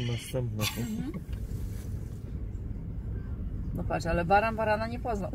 Tam następna. No patrz, ale baran barana nie poznał.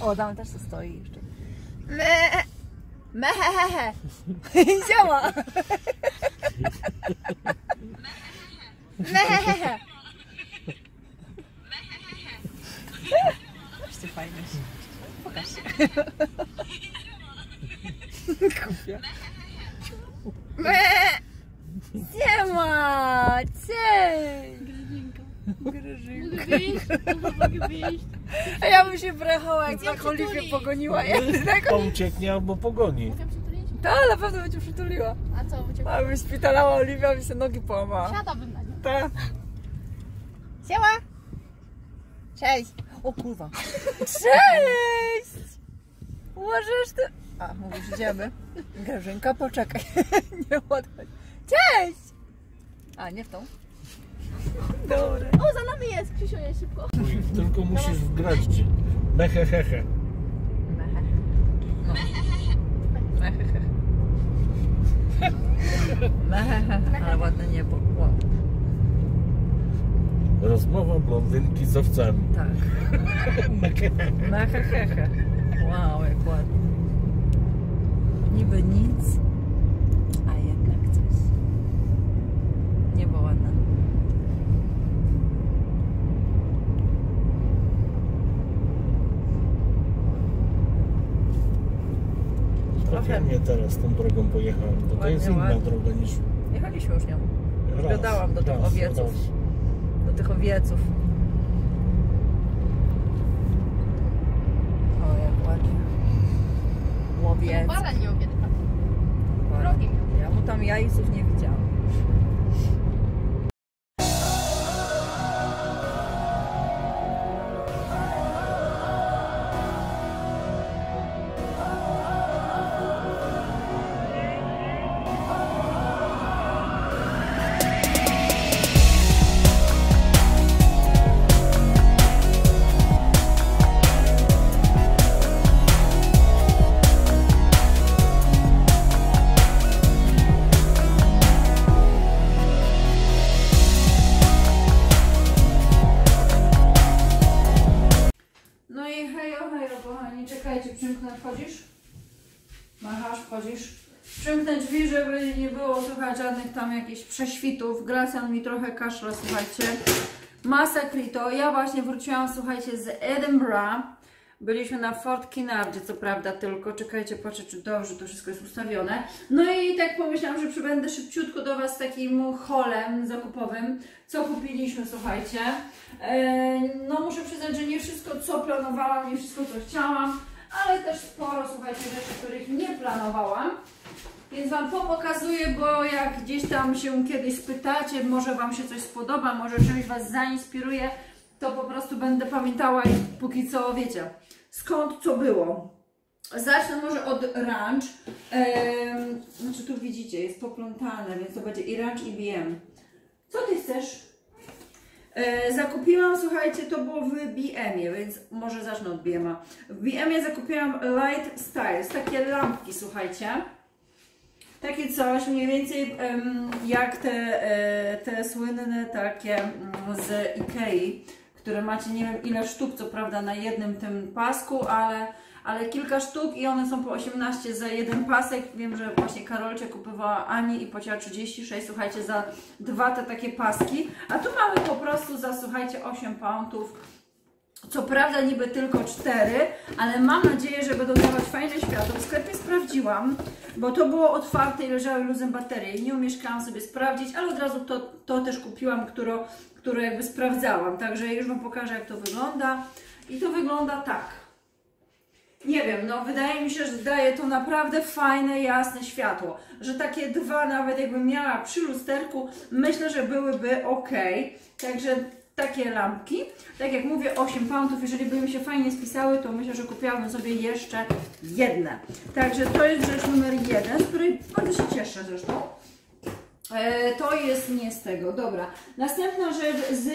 O, tam też to stoi jeszcze. Me, me, he, he, he. Działa. Me, he, he, he. Patrzcie, fajnie. Pokaż się. Kupia. Siema! Cześć! Grażynka. mogę wyjść? Mogę wyjść. A ja bym się brechała, jak tak pogoniła jednego. To ucieknie albo pogoni. To na pewno będzie przytuliła. A co, uciekł? A by szpitalała Oliwia, mi się nogi połamała. Siadałbym na nią. Tak. Siema! Cześć! O kurwa! Cześć! Możesz ty... A, mówisz, idziemy. Grażynka, poczekaj. Nie odchodź. Cześć! A, nie w tą? Dobra. O, za nami jest, Krzysiu, szybko. Tylko musisz wgrać. Mehehehe. No. Mehehe. Mehehe. Ale ładne niebo. Wow. Rozmowa blondynki z owcami. Tak. Mehehehe. Wow, jak ładnie. Niby nic, a jednak coś. Niebo ładne. Trochę nie teraz tą drogą pojechałem. Bo to jest inna ładnie. droga niż Jechaliśmy już nią. raz. Gadałam do tych raz, owieców. raz. Do tych owieców. O, jak ładnie. Łowiec. Baran nie obiedka. Baran. Rogi miał. Ja mu tam jajców nie widziałam. Gracjan mi trochę kaszle, słuchajcie. Masakrito. Ja właśnie wróciłam, słuchajcie, z Edinburgh. Byliśmy na Fort Kinardzie, co prawda, tylko czekajcie, patrzę, czy dobrze to wszystko jest ustawione. No i tak pomyślałam, że przybędę szybciutko do Was z takim holem zakupowym, co kupiliśmy, słuchajcie. E, no muszę przyznać, że nie wszystko, co planowałam, nie wszystko, co chciałam, ale też sporo, słuchajcie, rzeczy, których nie planowałam. Więc Wam pokazuję, bo jak gdzieś tam się kiedyś spytacie, może Wam się coś spodoba, może czymś Was zainspiruje, to po prostu będę pamiętała i póki co wiecie, skąd co było. Zacznę może od ranch. Ehm, znaczy tu widzicie, jest poplątane, więc to będzie i ranch i BM. Co Ty chcesz? E, zakupiłam, słuchajcie, to było w BM-ie, więc może zacznę od BM-a. W BM-ie zakupiłam Light Styles, takie lampki, słuchajcie. Takie coś mniej więcej jak te, e, te słynne takie mm, z Ikei, które macie nie wiem ile sztuk, co prawda na jednym tym pasku, ale, ale kilka sztuk i one są po 18 za jeden pasek. Wiem, że właśnie Karolcia kupowała Ani i płaciła 36, słuchajcie, za dwa te takie paski. A tu mamy po prostu za, słuchajcie, 8 poundów. Co prawda niby tylko 4, ale mam nadzieję, że będą dawać fajne światło. W sklepie sprawdziłam, bo to było otwarte i leżały luzem baterie. I nie umieszkałam sobie sprawdzić, ale od razu to, to też kupiłam, które, które jakby sprawdzałam. Także już Wam pokażę, jak to wygląda. I to wygląda tak. Nie wiem, no wydaje mi się, że daje to naprawdę fajne, jasne światło. Że takie dwa, nawet jakbym miała przy lusterku, myślę, że byłyby ok. Także takie lampki. Tak jak mówię, 8 poundów. Jeżeli by mi się fajnie spisały, to myślę, że kupiłabym sobie jeszcze jedne. Także to jest rzecz numer jeden, z której bardzo się cieszę zresztą. E, to jest nie z tego, dobra. Następna rzecz z e,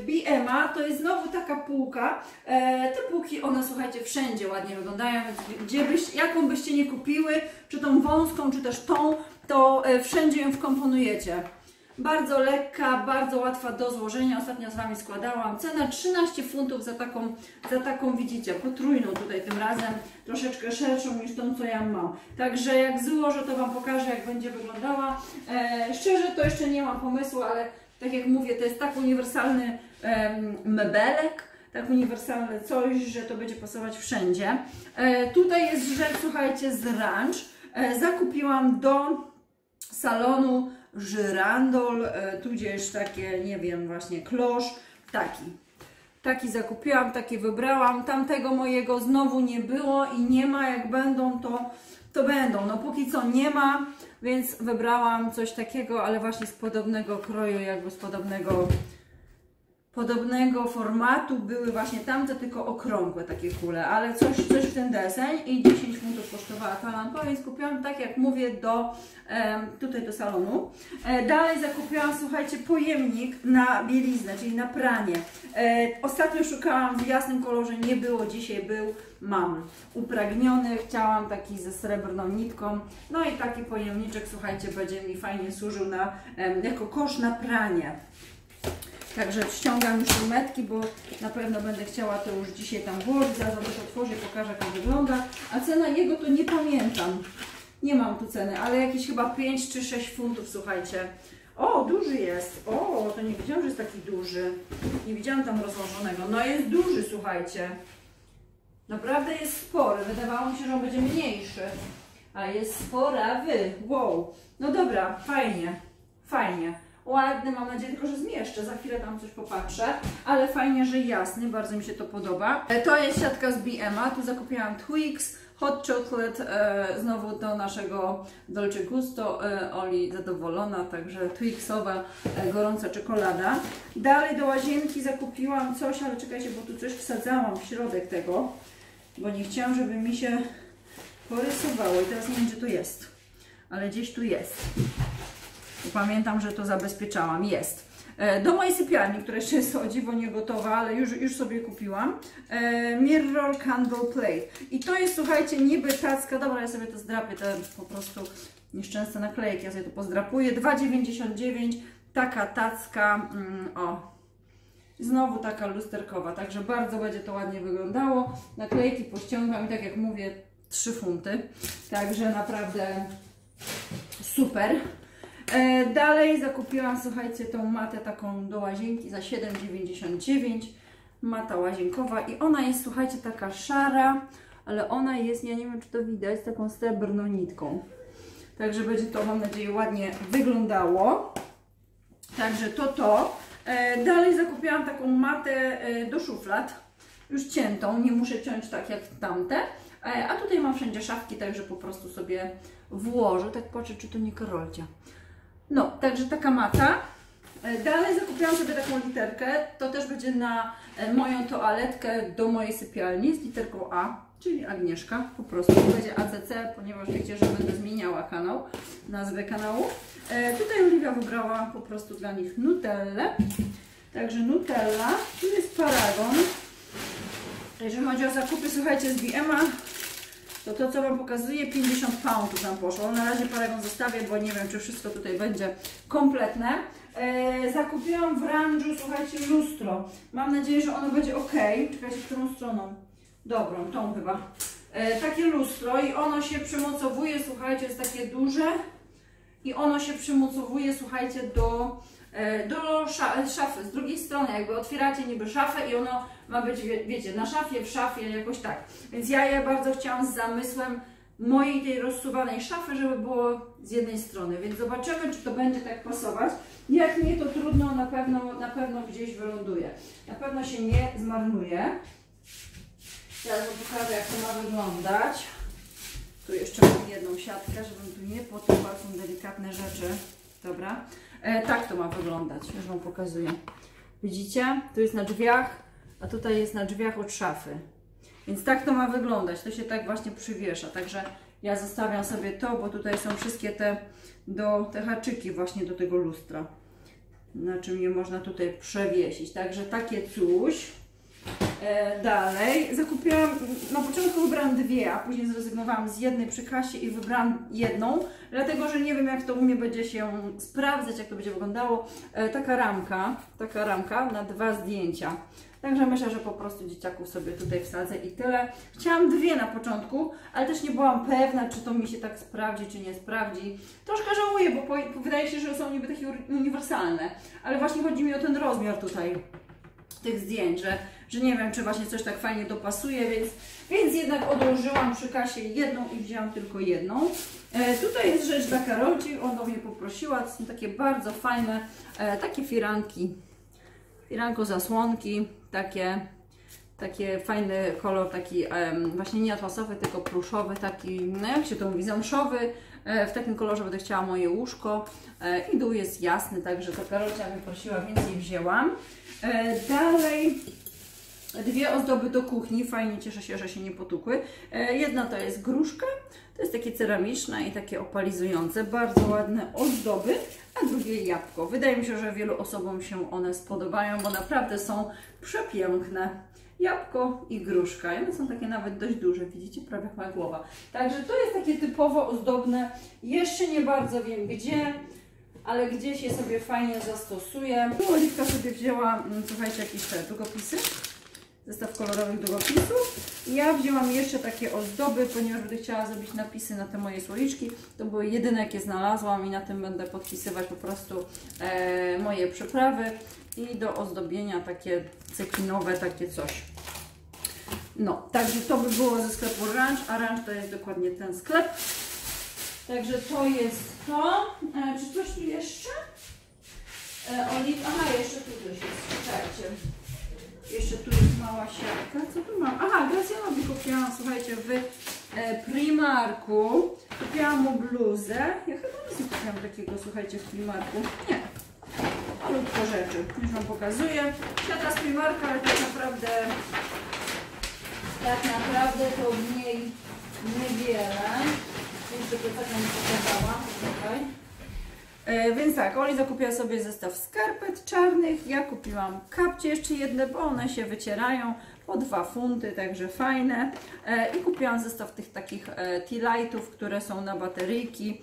BMA to jest znowu taka półka. E, te półki, one słuchajcie, wszędzie ładnie wyglądają, gdzie byś, jaką byście nie kupiły, czy tą wąską, czy też tą, to e, wszędzie ją wkomponujecie. Bardzo lekka, bardzo łatwa do złożenia. Ostatnio z Wami składałam. Cena 13 funtów za taką, za taką widzicie, potrójną tutaj tym razem. Troszeczkę szerszą niż tą, co ja mam. Także jak złożę, to Wam pokażę, jak będzie wyglądała. E, szczerze, to jeszcze nie mam pomysłu, ale tak jak mówię, to jest tak uniwersalny em, mebelek, tak uniwersalne coś, że to będzie pasować wszędzie. E, tutaj jest rzecz, słuchajcie, z ranch. E, zakupiłam do salonu żyrandol, e, tudzież takie, nie wiem, właśnie klosz, taki. Taki zakupiłam, taki wybrałam. Tamtego mojego znowu nie było i nie ma. Jak będą, to, to będą. No póki co nie ma, więc wybrałam coś takiego, ale właśnie z podobnego kroju, jakby z podobnego podobnego formatu były właśnie tamte, tylko okrągłe takie kule, ale coś, coś w ten deseń i 10 funtów kosztowała ta lampa, więc kupiłam, tak jak mówię, do tutaj do salonu. E, dalej zakupiłam, słuchajcie, pojemnik na bieliznę, czyli na pranie. E, ostatnio szukałam w jasnym kolorze, nie było, dzisiaj był, mam. Upragniony, chciałam taki ze srebrną nitką, no i taki pojemniczek, słuchajcie, będzie mi fajnie służył na, jako kosz na pranie. Także ściągam już te metki, bo na pewno będę chciała to już dzisiaj tam włożyć. Zaraz Wam to otworzę i pokażę, jak to wygląda. A cena jego to nie pamiętam. Nie mam tu ceny, ale jakieś chyba 5 czy 6 funtów, słuchajcie. O, duży jest. O, to nie wiedziałam, że jest taki duży. Nie widziałam tam rozłożonego. No jest duży, słuchajcie. Naprawdę jest spory. Wydawało mi się, że on będzie mniejszy. A jest sporawy. Wow. No dobra, fajnie. Fajnie. Ładny, mam nadzieję tylko, że zmieszczę. Za chwilę tam coś popatrzę. Ale fajnie, że jasny. Bardzo mi się to podoba. E, To jest siatka z BM'a. Tu zakupiłam Twix. Hot chocolate, e, znowu do naszego Dolce Gusto, e, Oli zadowolona, także Twixowa gorąca czekolada. Dalej do łazienki zakupiłam coś, ale czekajcie, bo tu coś wsadzałam w środek tego, bo nie chciałam, żeby mi się porysowało i teraz nie wiem, gdzie to jest, ale gdzieś tu jest. Pamiętam, że to zabezpieczałam. Jest. E, Do mojej sypialni, która jeszcze jest o dziwo gotowa, ale już, już sobie kupiłam. E, Mirror Candle Plate. I to jest, słuchajcie, niby tacka. Dobra, ja sobie to zdrapię, te po prostu nieszczęsne naklejki. Ja sobie to pozdrapuję. 2,99. Taka tacka. Mm, o, Znowu taka lusterkowa, także bardzo będzie to ładnie wyglądało. Naklejki pościągam i tak jak mówię, 3 funty. Także naprawdę super. E, dalej zakupiłam, słuchajcie, tą matę taką do łazienki za 7,99. Mata łazienkowa i ona jest, słuchajcie, taka szara, ale ona jest, ja nie wiem czy to widać, taką srebrną nitką. Także będzie to, mam nadzieję, ładnie wyglądało. Także to to. E, dalej zakupiłam taką matę e, do szuflad, już ciętą, nie muszę ciąć tak jak tamte. A tutaj mam wszędzie szafki, także po prostu sobie włożę. Tak patrzę, czy to nie Karolcia. No, także taka mata. E, Dalej zakupiłam sobie taką literkę. To też będzie na e, moją toaletkę do mojej sypialni z literką A, czyli Agnieszka. Po prostu będzie ACC, ponieważ wiecie, że będę zmieniała kanał, nazwę kanału. E, tutaj Oliwia wybrała po prostu dla nich Nutellę. Także Nutella. Tu jest paragon. Jeżeli chodzi o zakupy, słuchajcie, z BM'a, to to, co Wam pokazuję, 50 poundów nam poszło. Na razie paragon zostawię, bo nie wiem, czy wszystko tutaj będzie kompletne. E, zakupiłam w ranżu, słuchajcie, lustro. Mam nadzieję, że ono będzie ok. Czekajcie, którą stroną? Dobrą, tą chyba. E, takie lustro i ono się przymocowuje, słuchajcie, jest takie duże i ono się przymocowuje, słuchajcie, do, do sza, szafy. Z drugiej strony, jakby otwieracie niby szafę i ono ma być, wie, wiecie, na szafie, w szafie, jakoś tak. Więc ja je bardzo chciałam z zamysłem mojej tej rozsuwanej szafy, żeby było z jednej strony. Więc zobaczymy, czy to będzie tak pasować. Jak nie, to trudno, na pewno, na pewno gdzieś wyląduje. Na pewno się nie zmarnuje. Teraz Wam pokażę, jak to ma wyglądać. Tu jeszcze mam jedną siatkę, żebym tu nie potykała, są delikatne rzeczy. Dobra. E, tak to ma wyglądać, już Wam pokazuję. Widzicie? Tu jest na drzwiach, a tutaj jest na drzwiach od szafy. Więc tak to ma wyglądać. To się tak właśnie przywiesza. Także ja zostawiam sobie to, bo tutaj są wszystkie te, do, te haczyki właśnie do tego lustra. Na czym je można tutaj przewiesić. Także takie coś. E, dalej zakupiłam, na początku wybrałam dwie, a później zrezygnowałam z jednej przy kasie i wybrałam jedną, dlatego że nie wiem jak to u mnie będzie się sprawdzać, jak to będzie wyglądało. E, taka ramka, taka ramka na dwa zdjęcia. Także myślę, że po prostu dzieciaków sobie tutaj wsadzę i tyle. Chciałam dwie na początku, ale też nie byłam pewna, czy to mi się tak sprawdzi, czy nie sprawdzi. Troszkę żałuję, bo wydaje się, że są niby takie uni- uniwersalne, ale właśnie chodzi mi o ten rozmiar tutaj tych zdjęć, że, że nie wiem, czy właśnie coś tak fajnie dopasuje, więc, więc jednak odłożyłam przy kasie jedną i wzięłam tylko jedną. E, tutaj jest rzecz dla Karolci, ona mnie poprosiła, to są takie bardzo fajne, e, takie firanki, firanko zasłonki, takie, takie fajny kolor, taki właśnie nie atłasowy, tylko pluszowy, taki, no jak się to mówi, zamszowy, e, w takim kolorze będę chciała moje łóżko e, i dół jest jasny, także to Karolcia mnie prosiła, więc jej wzięłam. E, dalej dwie ozdoby do kuchni, fajnie cieszę się, że się nie potukły. E, jedna to jest gruszka, to jest takie ceramiczne i takie opalizujące, bardzo ładne ozdoby, a drugie jabłko. Wydaje mi się, że wielu osobom się one spodobają, bo naprawdę są przepiękne. Jabłko i gruszka. I one są takie nawet dość duże, widzicie, prawie jak głowa. Także to jest takie typowo ozdobne. Jeszcze nie bardzo wiem gdzie, ale gdzieś je sobie fajnie zastosuję. Tu Oliwka sobie wzięła, mm, słuchajcie, jakieś te długopisy. Zestaw kolorowych długopisów. Ja wzięłam jeszcze takie ozdoby, ponieważ będę chciała zrobić napisy na te moje słoiczki. To były jedyne, jakie znalazłam i na tym będę podpisywać po prostu e, moje przyprawy. I do ozdobienia takie cekinowe, takie coś. No, także to by było ze sklepu Ranch, a Ranch to jest dokładnie ten sklep. Także to jest to. E, czy coś tu jeszcze? E, oliw... Aha, jeszcze tu coś jest. Czekajcie. Jeszcze tu jest mała siatka. Co tu mam? Aha, Gracjanowi kupiłam, słuchajcie, w e, Primarku. Kupiłam mu bluzę. Ja chyba nic nie kupiłam takiego, słuchajcie, w Primarku. Nie. Malutko rzeczy. Już Wam pokazuję. Siatka z Primarka, ale tak naprawdę tak naprawdę to mniej niewiele. Jeszcze plecaka nie pokazałam. Czekaj. E, więc tak, Oli zakupiła sobie zestaw skarpet czarnych, ja kupiłam kapcie jeszcze jedne, bo one się wycierają po 2 funty, także fajne. E, I kupiłam zestaw tych takich e, tea lightów, które są na bateryjki.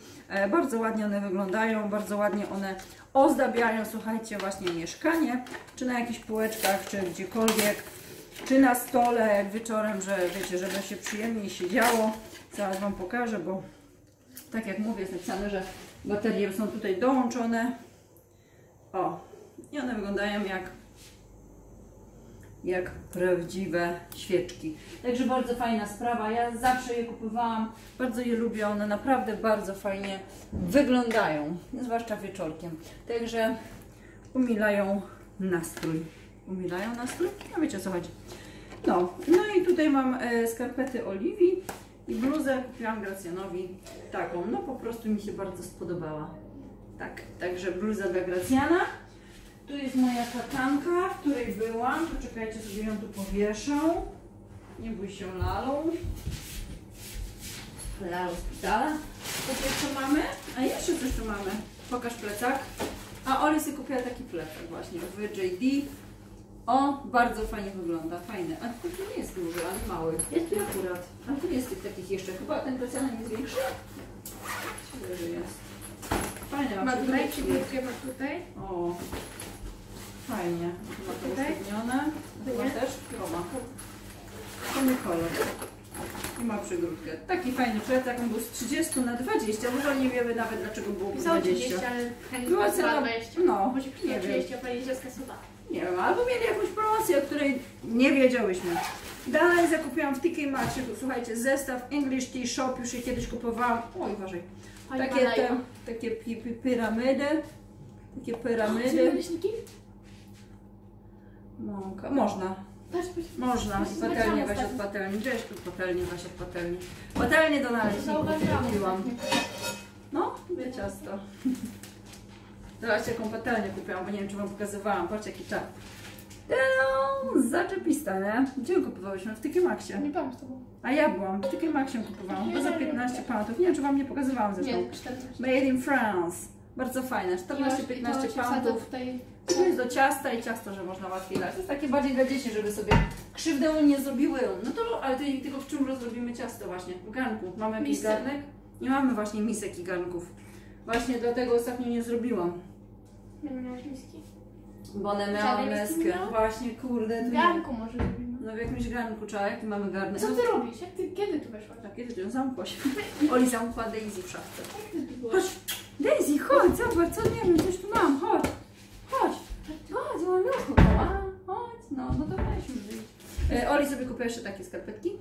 Bardzo ładnie one wyglądają, bardzo ładnie one ozdabiają, słuchajcie, właśnie mieszkanie, czy na jakichś półeczkach, czy gdziekolwiek, czy na stole, jak wieczorem, że wiecie, żeby się przyjemniej siedziało. Zaraz Wam pokażę, bo tak jak mówię, jest napisane, że baterie są tutaj dołączone. O, i one wyglądają jak, jak prawdziwe świeczki. Także bardzo fajna sprawa. Ja zawsze je kupowałam, bardzo je lubię. One naprawdę bardzo fajnie wyglądają, zwłaszcza wieczorkiem. Także umilają nastrój. Umilają nastrój? No wiecie o co chodzi. No, no i tutaj mam e, skarpety Oliwii i bluzę kupiłam Gracjanowi taką. No po prostu mi się bardzo spodobała. Tak, także bluza dla Gracjana. Tu jest moja katanka, w której byłam. Poczekajcie, sobie ją tu powieszę. Nie bój się lalą. Lalo szpitala. Co tu jeszcze mamy? A jeszcze coś tu mamy. Pokaż plecak. A Oli kupiła taki plecak właśnie w JD. O, bardzo fajnie wygląda, fajny. A tylko tu nie jest duży, ale mały. Jest tu akurat. A tu jest tych takich jeszcze. Chyba ten nie jest większy? Że jest. Fajny Ma tutaj, przygródkę ma tutaj. O, fajnie. Ma to Tutaj? usztywnione. Chyba też? Chyba. Fajny kolor. I ma przygródkę. Taki fajny plecak, on był z 30 na 20. Może nie wiemy nawet dlaczego było po Pisało 20. 30, ale Była cena, 20. no, Może nie pisało wiem. 30, a pani się skasowała. Nie wiem, albo mieli jakąś promocję, o której nie wiedziałyśmy. Dalej zakupiłam w TK Maxie, słuchajcie, zestaw English Tea Shop, już je kiedyś kupowałam. Oj, uważaj. Takie, te, takie pi, pi, pyramidy. Takie pyramidy. Mąka. Można, można. Właśnie Patelnię zobaczyłam weź od patelni. Gdzieś tu patelnię, weź od patelni. Patelnię do naleśników kupiłam. No, ciasto. Zobaczcie jaką patelnię kupiłam, bo nie wiem czy Wam pokazywałam. Patrzcie jaki czap. Zaczepista, nie? Gdzie ją kupowałyśmy? W Tykie Maxie. Nie byłam z tobą. A ja byłam, w Tykie Maxie kupowałam. Chyba za 15 poundów. Nie wiem czy Wam nie pokazywałam zresztą. Nie, 14. Made in France. Bardzo fajne. 14-15 poundów. Tutaj... To jest do ciasta i ciasto, że można łatwiej dać. To jest takie bardziej dla dzieci, żeby sobie krzywdę nie zrobiły. No to, ale to tylko w czym rozrobimy ciasto właśnie? W garnku. Mamy jakiś garnek? Nie mamy właśnie misek i garnków. Właśnie dlatego ostatnio nie zrobiłam. Nie miałaś miski. Bo one miały Żadnej miski meskę. nie miała? Właśnie, kurde. Nie. garnku może zrobimy. No w jakimś garnku trzeba, jaki mamy garnek? Co ty robisz? Jak ty, kiedy tu weszłaś? Tak, kiedy ty zamkłaś? Oli zamkła Daisy w szafce. Jak ty tu byłaś? Chodź, Daisy, chodź, zobacz, co nie wiem, coś tu mam, chodź. Chodź, chodź, maluchu, mała, chodź, no, no to weź już wyjdź. E, Oli sobie kupiła jeszcze takie skarpetki.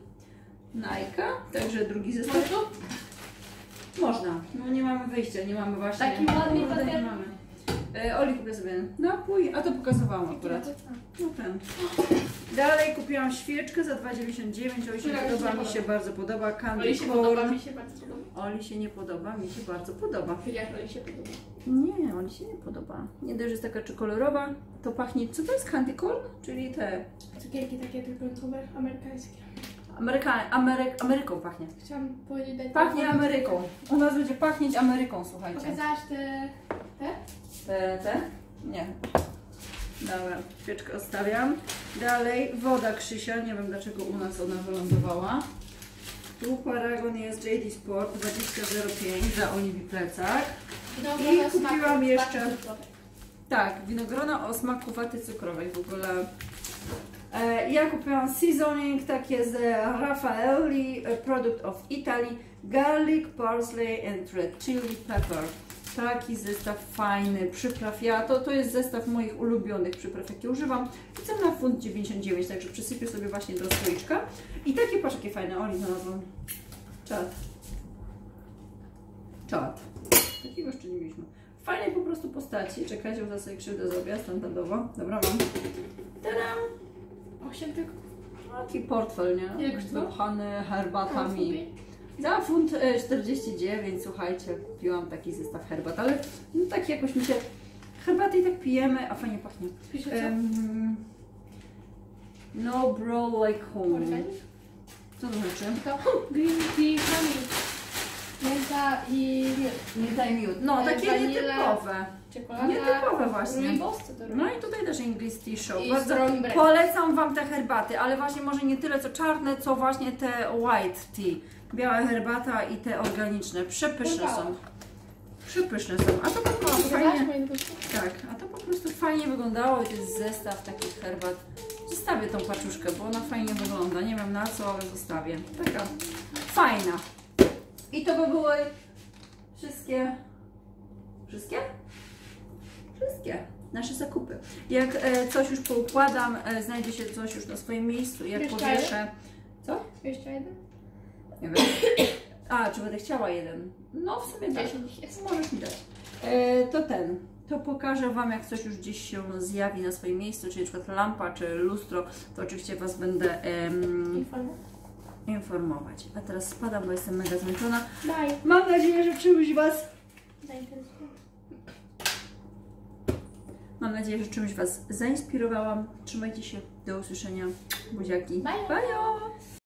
Nike, także drugi zestaw. Tu. Można, no nie mamy wyjścia, nie mamy właśnie. Taki ładny Kurde, nie mamy. E, Oli kupiła sobie napój, a to pokazywałam akurat. No ten. Dalej kupiłam świeczkę za 2,99. Oli się Która podoba, mi mi się bardzo podoba. Candy Oli się corn. podoba, mi się bardzo podoba. Oli się nie podoba, mi się bardzo podoba. Jak Oli się podoba? Nie, Oli się nie podoba. Nie dość, że jest taka czekolorowa, to pachnie, co to jest candy corn? Czyli te Cukierki takie tylko amerykańskie. Ameryka, Ameryk, Ameryką pachnie. Chciałam powiedzieć... Pachnie Ameryką. U nas będzie pachnieć Ameryką, słuchajcie. Pokazałaś te... te? Te, te? Nie. Dobra, świeczkę odstawiam. Dalej, woda Krzysia, nie wiem dlaczego u nas ona wylądowała. Tu Paragon jest JD Sport 2005 za Oliwii plecak. I kupiłam jeszcze-. Tak, winogrona o smaku waty cukrowej w ogóle. E, ja kupiłam seasoning takie z Raffaelli, e, product of Italy, garlic, parsley and red chili pepper. Taki zestaw fajny, przypraw. Ja, to, to jest zestaw moich ulubionych przypraw, jakie używam. I cena funt 99, także przysypię sobie właśnie do słoiczka. I takie, patrz jakie fajne, Oli znalazłam. Czad. Czad. Takiego jeszcze nie mieliśmy. Fajnej po prostu postaci. Czekajcie, bo sobie krzywdę zrobię standardowo. Dobra, mam. Tadam! Osiem tylko. Taki portfel, nie? Kosztował? Wypchany Mam herbatami. Za funt e, 49, słuchajcie, kupiłam taki zestaw herbat, ale no tak jakoś mi się... Herbaty i tak pijemy, a fajnie pachnie. Em, no bro like home. Co to znaczy? To green tea honey. Mięta i. Nie daj miód. No, E, takie vanilla. nietypowe. Czekolada. Nietypowe właśnie. No i tutaj też English Tea Show. I Bardzo polecam Wam te herbaty, ale właśnie może nie tyle co czarne, co właśnie te white tea. Biała herbata i te organiczne. Przepyszne są. Przepyszne są. A to po prostu Pokazałaś fajnie. Tak, a to po prostu fajnie wyglądało i to jest zestaw takich herbat. Zostawię tą paczuszkę, bo ona fajnie wygląda. Nie wiem na co, ale zostawię. Taka fajna. I to by były wszystkie. Wszystkie? Wszystkie nasze zakupy. Jak e, coś już poukładam, e, znajdzie się coś już na swoim miejscu, jak Jeszcze powieszę. Co? Jeszcze jeden? Nie wiem. A, czy będę chciała jeden? No w sumie tak. Jest. Możesz mi dać. E, to ten. To pokażę Wam, jak coś już gdzieś się zjawi na swoim miejscu, czyli na przykład lampa, czy lustro, to oczywiście Was będę em, informować. A teraz spadam, bo jestem mega zmęczona. Daj. Mam nadzieję, że czymś Was. Mam nadzieję, że czymś Was zainspirowałam. Trzymajcie się. Do usłyszenia. Buziaki. Bye. Bye.